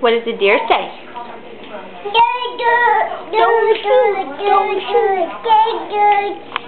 What does the deer say? Don't shoot, don't shoot, don't shoot.